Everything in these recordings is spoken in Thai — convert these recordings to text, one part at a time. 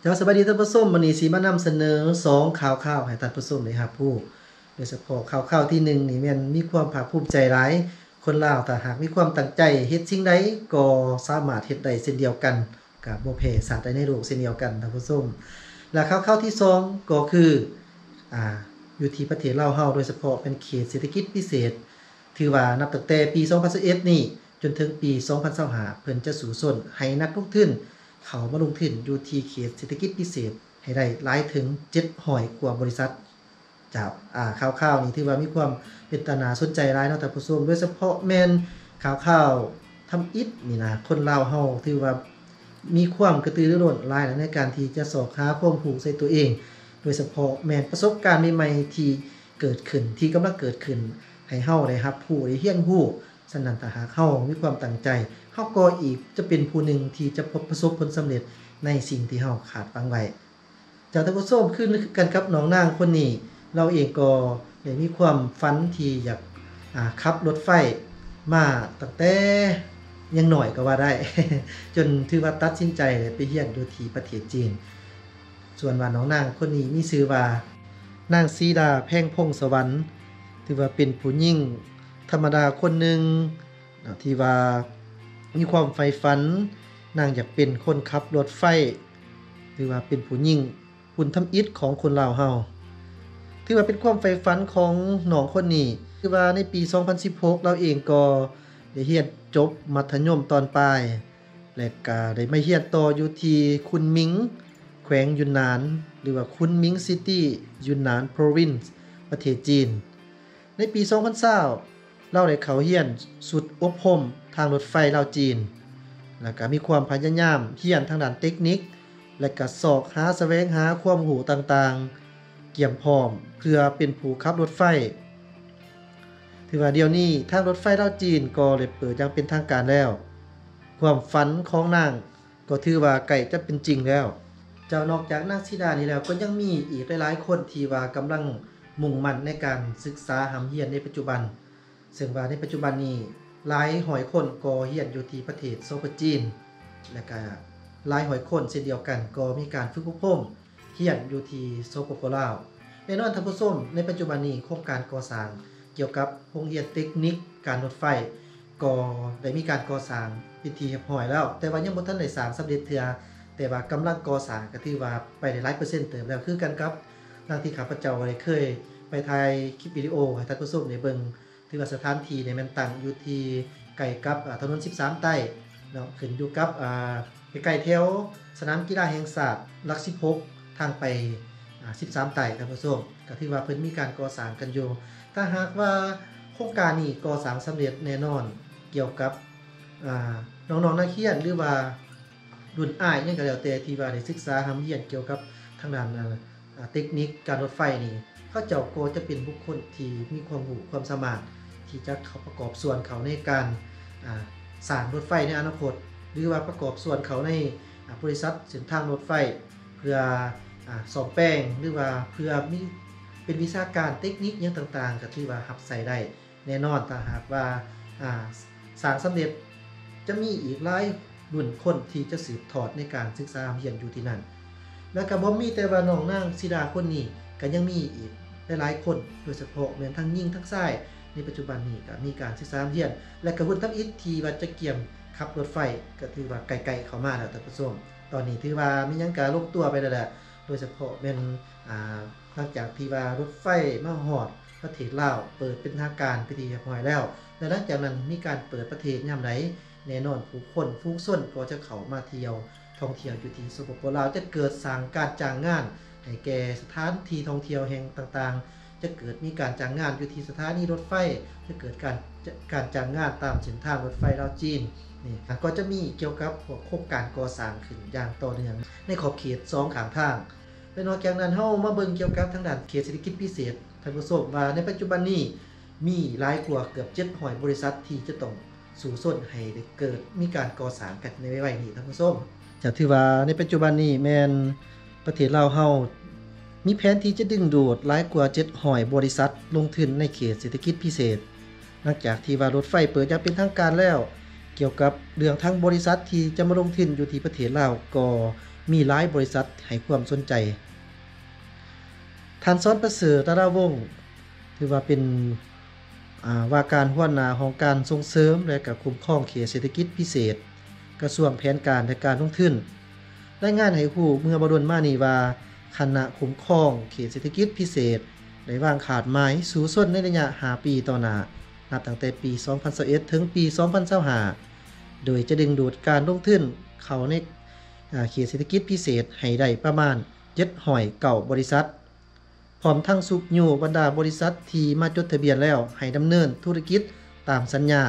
เจ้าสบายดีท่านผู้ชมวันนี้สิมานำเสนอ2ข่าวข่าวให้ท่านผู้ชมได้รับผู้โดยเฉพาะข่าวข่าวที่1นี่แม่นมีความภาคภูมิใจหลายคนลาวถ้าหากมีความตั้งใจเฮ็ดสิ่งใดก็สามารถเฮ็ดได้เช่นเดียวกันกับบ่แพ้ชาติใดในโลกเช่นเดียวกันท่านผู้ชมและข่าวข่าวที่2ก็คืออ่าอยู่ที่ประเทศลาวเฮาโดยเฉพาะเป็นเขตเศรษฐกิจพิเศษ ถือว่านับตั้งแต่ปี 2021นี่จนถึงปี 2025เพิ่นจะสู่ส่วนให้นักลงทุน เขามาลงทุนอยู่ที่เขตเศรษฐกิจพิเศษ ให้ได้หลายถึง700กว่าบริษัทจากอ่าข่าวๆนี่ถือว่ามีความเป็นตนาสนใจหลายเนาะท่านผู้ชมโดยเฉพาะแม่นข่าวๆทำอิฐนี่นะคนลาวเฮาถือว่ามีความกระตือรือร้นหลายในการที่จะสอบหาความรู้ใส่ตัวเอง โดยเฉพาะแมนประสบการณ์ใหม่ๆที่เกิดขึ้นที่กำลังเกิดขึ้นให้เฮาได้รับผู้ได้เรียนรู้ ฉะนั้นถ้าหากเฮามีความตั้งใจเฮาก็อีกจะเป็นผู้หนึ่งที่จะพบประสบผลสำเร็จในสิ่งที่เฮาขาดฟังไว้จากท่านผู้ชมคือกันกับน้องนางคนนี้ เราเองก็ได้มีความฝันที่อยากขับรถไฟมาตั้งแต่ยังหน่อยก็ว่าได้ จนถือว่าตัดสินใจเลยไปเรียนอยู่ที่ประเทศจีน ส่วนว่าน้องนางคนนี้มีชื่อว่านางสีดาแพ่งพงสวรรค์ ถือว่าเป็นผู้หญิง ธรรมดาคนหนึ่งที่ว่ามีความใฝ่ฝัน นางอยากเป็นคนขับรถไฟถือว่าเป็นผู้หญิงบุญทำอิฐของคนลาวเฮาถือว่าเป็นความใฝ่ฝันของหนองคนนี้คือว่าในปี 2016 เราเองก็ได้เรียนจบมัธยมตอนปลาย และก็ได้มาเรียนต่ออยู่ที่คุนมิง แขวงยุนนาน หรือว่าคุนมิงซิตี้ยุนนาน province ประเทศจีน ในปี 2020 เราได้เขาเรียน สุดอบรมทางรถไฟลาวจีน แล้วก็มีความพยายามเรียนทางด้านเทคนิค และก็สอกหาแสวงหาความรู้ต่างๆ เกี่ยมพร้อมเพื่อเป็นผู้ขับรถไฟ ถือว่าเดี๋ยวนี้ทางรถไฟลาวจีนก็ได้เปิดอย่างเป็นทางการแล้ว ความฝันของนางก็ถือว่าใกล้จะเป็นจริงแล้ว เจ้านอกจากนางสีดานี้แล้วก็ยังมีอีกหลายๆคนที่ว่ากำลังมุ่งมั่นในการศึกษาหำเฮียนในปัจจุบัน ซึ่งว่าในปัจจุบันนี้หลายหอยคนก็เฮียนอยู่ที่ประเทศโซเปจีน และก็หลายหอยคนเช่นเดียวกันก็มีการฝึกอบรมเฮียนอยู่ที่โซโปโปลาวแน่นอนท่านผู้ชมในปัจจุบันนี้โครงการก่อสร้างเกี่ยวกับโรงเรียนเทคนิคการรถไฟก็ได้มีการก่อสร้างเป็นที่เรียบร้อยแล้ว แต่ว่ายังบ่ทันได้สร้างสำเร็จเทื่อแต่ว่ากำลังก่อสร้างก็ถือว่าไปได้หลายเปอร์เซ็นต์เติมแล้วคือกันครับทางที่ข้าพเจ้าได้เคย ไปถ่ายคลิปวิดีโอให้ท่านผู้ชมได้เบิ่ง ถือว่าสถานที่เนี่ยมันตั้งอยู่ที่ใกล้กับถนน 13 ใต้เนาะขึ้นอยู่กับอ่าใกล้แถวสนามกีฬาแห่งชาสติหลัก16ทางไปอ่า13ใต้ท่านผู้ชมก็ถือว่าเพิ่นมีการก่อสร้างกันอยู่ ถ้าหากว่าโครงการนี้ก่อสร้างสำเร็จแน่นอนเกี่ยวกับน้องๆนักเรียนหรือว่ารุ่นอ้ายยังก็แล้วแต่ที่ว่าได้ศึกษาหำเรียนเกี่ยวกับทางด้านเทคนิคการรถไฟนี่เขาเจ้าโกจะเป็นบุคคลที่มีความรู้ความสามารถ ที่จะเขาประกอบส่วนเขาในการอ่าสร้างรถไฟในอนาคต หรือว่าประกอบส่วนเขาในบริษัทเส้นทางรถไฟ เพื่ออสอบแป้งหรือว่าเพื่อมีเป็นวิชาการเทคนิคยังต่างๆ ก็ที่ว่าหับใส่ได้แน่นอนถ้าหากว่าอ่าสร้างสำเร็จจะมีอีกหลายรุ่นคนที่จะสืบทอดในการศึกษาเรียนอยู่ที่นั่น แล้วก็บ่มีแต่ว่าน้องนางสิดาคนนี้ก็ยังมีอีกหลายๆคนโดยเฉพาะแม่นทั้งยิ่งทั้งชาย ในปัจจุบันนี้ก็มีการศึกษาเรียน และก็หุ่นทับอิฐทีว่าจะเกี่ยมขับรถไฟก็ถือว่าไกลๆเข้ามาแล้วท่านผู้ชมตอนนี้ถือว่ามียังการลงตัวไปแล้วแหละโดยเฉพาะแม่นหลังจากที่ว่ารถไฟมาฮอดประเทศลาวเปิดเป็นทางการพิธีเรียบร้อยแล้ว และหลังจากนั้นมีการเปิดประเทศยามใดแน่นอนผู้คนผู้ส่วนก็จะเข้ามาเที่ยวท่องเที่ยวอยู่ที่สปปลาวจะเกิดสร้างการจ้างงานให้แก่สถานที่ท่องเที่ยวแห่งต่างๆ จะเกิดมีการจ้างงานอยู่ที่สถานีรถไฟ จะเกิดการการจ้างงานตามเส้นทางรถไฟลาวจีนนี่ก็จะมีเกี่ยวกับพวกโครงการก่อสร้างขึ้นอย่างต่อเนื่องในขอบเขต2ข้างทางและนอกจากนั้นเฮามาเบิ่งเกี่ยวกับทางด้านเขตเศรษฐกิจพิเศษท่านผู้ชมว่าในปัจจุบันนี้มีหลายกว่าเกือบ700บริษัทที่จะต้องสู่ส้นให้เกิดมีการก่อสร้างกันในไว้นี้ท่านผู้ชมจากที่ว่าในปัจจุบันนี้แมนประเทศลาวเฮา มีแผนที่จะดึงดูดหลายกว่า700บริษัท ลงทุนในเขตเศรษฐกิจพิเศษ หลังจากที่ว่ารถไฟเปิดอย่างเป็นทางการแล้ว เกี่ยวกับเรื่องทั้งบริษัทที่จะมาลงทุนอยู่ที่ประเทศลาวก็มีหลายบริษัทให้ความสนใจท่านซ้อนประเสริฐตราวงถือว่าเป็นอ่าว่าการหัวหน้าของการส่งเสริมและก็คุ้มครองเขตเศรษฐกิจพิเศษ กระทรวงแผนการและการลงทุนรายงานให้ฮู้เมื่อบดลมานีว่า คณะคุ้มครองเขตเศรษฐกิจพิเศษได้วางขาดหมายสู่ส้นในระยะ5ปีต่อหน้านับตั้งแต่ปี 2021 ถึงปี 2025โดยจะดึงดูดการลงทุนเข้าในเขตเศรษฐกิจพิเศษให้ได้ประมาณ7หอยเก่าบริษัท พร้อมทั้งสุกอยู่บรรดาบริษัทที่มาจดทะเบียนแล้วให้ดำเนินธุรกิจตามสัญญา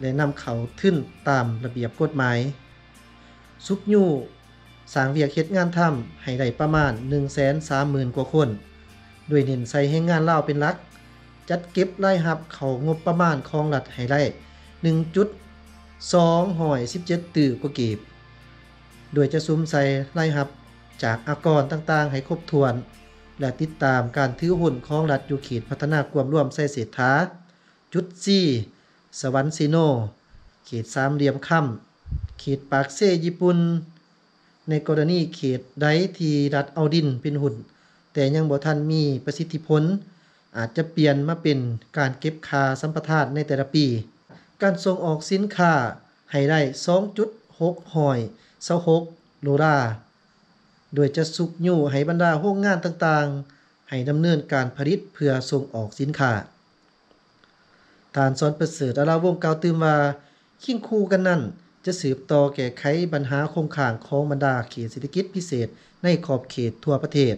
และนำเขาทึ้นตามระเบียบกฎหมาย สุกอยู่ สร้างเวียกเฮ็ดงานทำให้ได้ประมาณ 130,000 กว่าคน โดยเน้นใส่ให้งานเล่าเป็นหลัก จัดเก็บรายรับเขางบประมาณของรัฐให้ได้1.217ตื่อกว่าเก็บโดยจะซุ้มใส่รายรับจากอากรต่างๆ ให้ครบถ้วน และติดตามการถือหุ้นของรัฐอยู่เขตพัฒนาความร่วมใส่เศรษฐา จุดซี่สวรรค์ซีโนเขตสามเหลี่ยมค่ำเขตปากเซญี่ปุ่น ในกรณีเขตใดที่รัฐเอาดินเป็นหุ้นแต่ยังบ่ทันมีประสิทธิผล อาจจะเปลี่ยนมาเป็นการเก็บค่าสัมปทานในแต่ละปี การส่งออกสินค้าให้ได้ 2.6หอย26โลลาโดยจะสุกยู่ให้บรรดาโรงงานต่างๆ ให้ดำเนินการผลิตเพื่อส่งออกสินค้าทานสอนประเสริฐอาลาวงกล่าวตื่มว่าคิงคูกันนั้น จะสืบต่อแก้ไขปัญหาโครงข่างของบรรดาเขตเศรษฐกิจพิเศษในขอบเขตทั่วประเทศ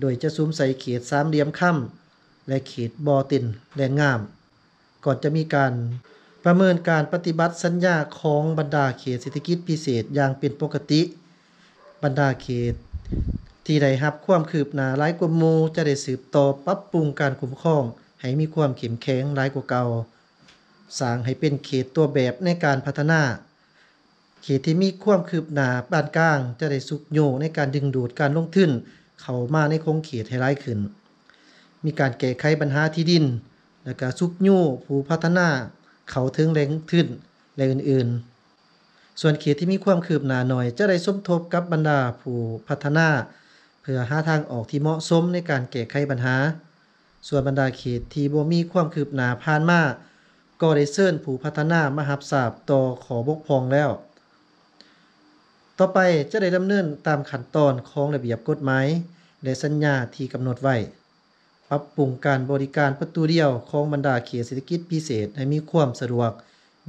โดยจะซุ้มใส่เขตสามเหลี่ยมค่ำและเขตบอตินแลนงาม ก่อนจะมีการประเมินการปฏิบัติสัญญาของบรรดาเขตเศรษฐกิจพิเศษอย่างเป็นปกติ บรรดาเขตที่ได้รับความคืบหน้าหลายกว่ามูจะได้สืบต่อปรับปรุงการคุ้มครองให้มีความเข้มแข็งหลายกว่าเก่าสร้างให้เป็นเขตตัวแบบในการพัฒนา เขตที่มีความคืบหน้าปานกลาง จะได้สุกโยในการดึงดูดการลงทุนเข้ามาในโคงเขตให้หลายขึ้น มีการแก้ไขปัญหาที่ดิน และก็สุกโยผู้พัฒนา เขาถึงแหล่งทุนและอื่นๆ ส่วนเขตที่มีความคืบหน้าหน่อย จะได้สมทบกับบรรดาผู้พัฒนา เพื่อหาทางออกที่เหมาะสมในการแก้ไขปัญหา ส่วนบรรดาเขตที่บ่มีความคืบหน้าผ่านมาก็ได้เชิญผู้พัฒนามารับทราบต่อขอบกพองแล้ว ต่อไปจะได้ดำเนินตามขั้นตอนของระเบียบกฎหมายและสัญญาที่กำหนดไว้ปรับปรุงการบริการประตูเดียวของบรรดาเขตเศรษฐกิจพิเศษให้มีความสะดวก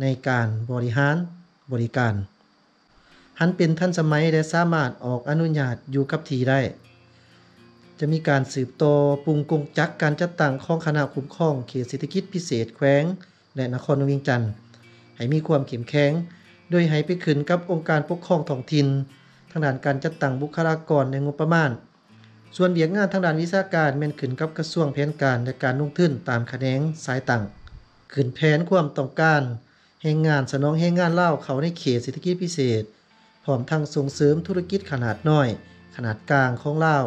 ในการบริหารบริการ หันเป็นทันสมัยและสามารถออกอนุญาตอยู่กับทีได้ จะมีการสืบต่อปรุงกงจักการจัดตั้งของคณะคุ้มครองเขตเศรษฐกิจพิเศษแขวง และนครวงเวียงจันทน์ให้มีความเข้มแข็ง โดยให้ไปขึ้นกับองค์การปกครองท้องถิ่นทางด้านการจัดตั้งบุคลากรในงบประมาณ ส่วนเบียกงานทางด้านวิชาการแม่นขึ้นกับกระทรวงแผนการและการลงทุนตามแขนงสายต่างขึ้นแผนความต้องการแรงงานสนองแรงงานเล่าเขาในเขตเศรษฐกิจพิเศษ พร้อมทั้งส่งเสริมธุรกิจขนาดน้อย ขนาดกลางของเลา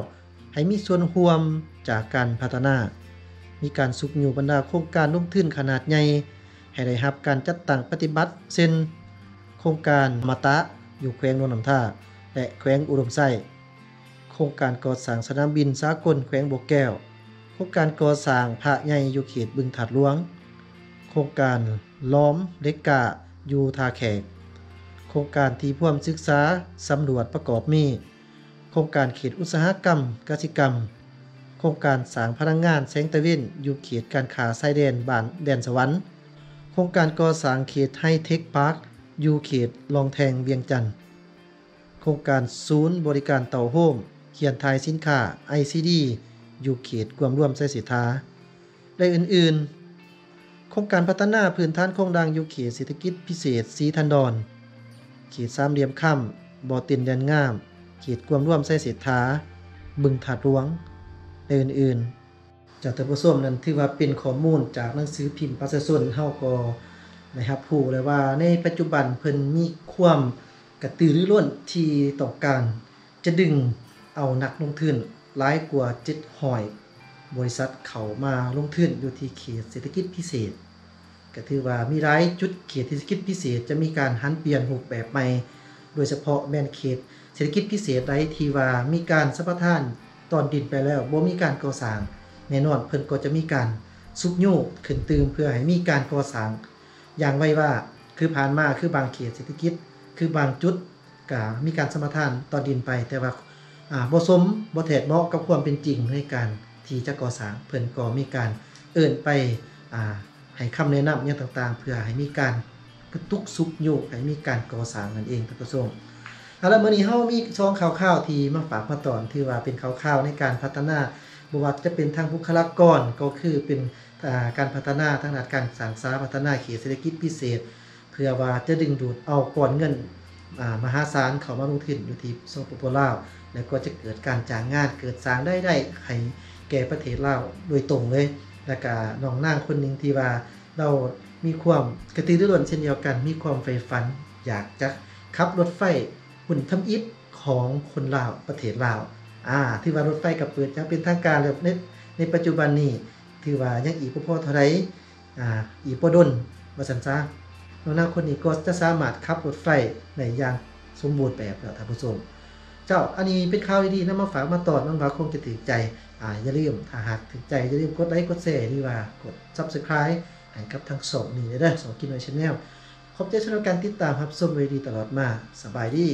ให้มีส่วนร่วมจากการพัฒนา มีการสุกอยู่บรรดาโครงการลงทุนขนาดใหญ่ให้ได้รับการจัดตั้งปฏิบัติเช่น ครงการมาตะอยู่แขวงโนนน้ำท่า และแขวงอุดมไส้โครงการก่อสร้างสนามบินสากลแขวงบวกแก้ว โครงการก่อสร้างพระใหญ่อยู่เขตบึงถาดหลวง โครงการล้อมเล็กกะอยู่ทาแขก โครงการที่พ่วมศึกษาสำรวจประกอบมี โครงการเขตอุตสาหกรรมกสิกรรม โครงการสร้างพลังงานแสงตะเวนอยู่เขตการค้าชายแดนบ้านแดนสวรรค์ โครงการก่อสร้างเขตไฮเทคพาร์ค ยู่เขตลองแทงเวียงจันทน์โครงการศูนย์บริการเต่าโฮมเขียนทายสินค้า ICD อยู่เขตควมร่วมไส้สิทธาและอื่นๆ โครงการพัฒนาพื้นฐานโครงดังอยู่เขตเศรษฐกิจพิเศษสีทันดอนเขตสามเหลี่ยมค่ำบ่อตินแดนงาม เขตควมร่วมไส้สิทธาบึงถาดหลวงและอื่นๆจากท่านผู้ชมนั้นถือว่าเป็นข้อมูลจากหนังสือพิมพ์ประชาชนเฮาก็ นะครับผู้เลยว่าในปัจจุบันเพิ่นมีความกระตือรือร้นที่ต้องการ จะดึงเอานักลงทุนหลายกว่า700บริษัทเขามาลงทุนอยู่ที่เขตเศรษฐกิจพิเศษ ก็ถือว่ามีหลายจุดเขตเศรษฐกิจพิเศษ จะมีการหันเปลี่ยนรูปแบบใหม่ โดยเฉพาะแมนเขตเศรษฐกิจพิเศษใดที่ว่ามีการสัมปทานตอนดินไปแล้วบ่มีการก่อสร้างแน่นอนเพิ่นก็จะมีการสุกโยกขึ้นตืมเพื่อให้มีการก่อสร้าง อย่างไว้ว่าคือผ่านมาคือบางเขตเศรษฐกิจ คือบางจุดก็มีการสมทานตอนดินไป แต่ว่าอ่าบ่สมบ่แทดเหมาะกับความเป็นจริงในการที่จะก่อสร้างเพิ่นก็มีการเอิ้นไปอ่าให้คำแนะนำอย่างต่างๆ เพื่อให้มีการกระตุกสุกโยกให้มีการก่อสร้างนั่นเองท่านผู้ชมเอาละมื้อนี้เฮามีซองข่าวๆที่มาฝากมาตอนที่ว่าเป็นข่าวๆในการพัฒนา บว่าจะเป็นทางบุคลากรก็คือเป็นการพัฒนาทางด้านการศึกษาพัฒนาเขตเศรษฐกิจพิเศษ เพื่อว่าจะดึงดูดเอาก้อนเงินมหาศาลเข้ามาลงทุนอยู่ที่สปปลาว แล้วก็จะเกิดการจ้างงานเกิดสร้างได้ได้ให้แก่ประเทศลาวโดยตรงเลยแล้วก็น้องนางคนหนึ่งที่ว่าเรามีความกระตือรือร้นเช่นเดียวกัน มีความใฝ่ฝัน อยากจะขับรถไฟหุ่นทำอิฐของคนลาวประเทศลาว อ่าที่ว่ารถไฟกับเปิดอยังเป็นทางการแล้วในในปัจจุบันนี้ถือว่ายังอีกบ่พอเท่าไรอ่าอีกบ่ดนว่าซั่นซะน้องนาคนนี้ก็จะสามารถขับรถไฟในอย่างสมบูรณ์แบบแล้วท่านผู้ชมเจ้าอันนี้เป็นข่าวดีๆนะมาฝากมาตอนน้องว่าคงจะถึกใจอ่าอย่าลืมถ้าหากถึกใจอย่าลืมกดไลค์กดแชร์ดีว่ากด Subscribe ให้กับทั้งสองนี่เด้อสองกินไว้ชแนลขอบใจสำหรับการติดตามครับส้มเวดีตลอดมาสบายดี